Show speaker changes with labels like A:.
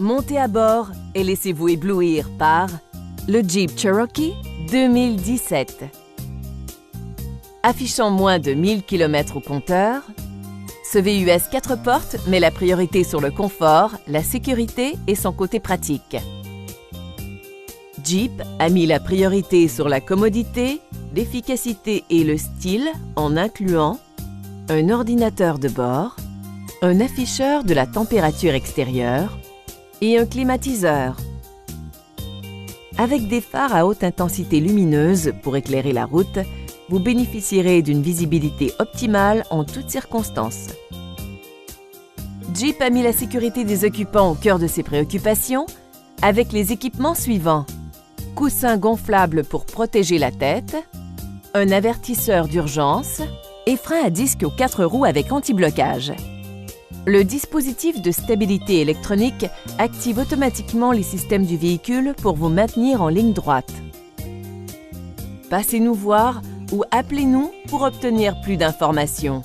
A: Montez à bord et laissez-vous éblouir par le Jeep Cherokee 2017. Affichant moins de 1000 km au compteur, ce VUS 4 portes met la priorité sur le confort, la sécurité et son côté pratique. Jeep a mis la priorité sur la commodité, l'efficacité et le style en incluant un ordinateur de bord, un afficheur de la température extérieure et un climatiseur. Avec des phares à haute intensité lumineuse pour éclairer la route, vous bénéficierez d'une visibilité optimale en toutes circonstances. Jeep a mis la sécurité des occupants au cœur de ses préoccupations avec les équipements suivants. Coussin gonflable pour protéger la tête, un avertisseur d'urgence et frein à disque aux quatre roues avec anti-blocage. Le dispositif de stabilité électronique active automatiquement les systèmes du véhicule pour vous maintenir en ligne droite. Passez-nous voir ou appelez-nous pour obtenir plus d'informations.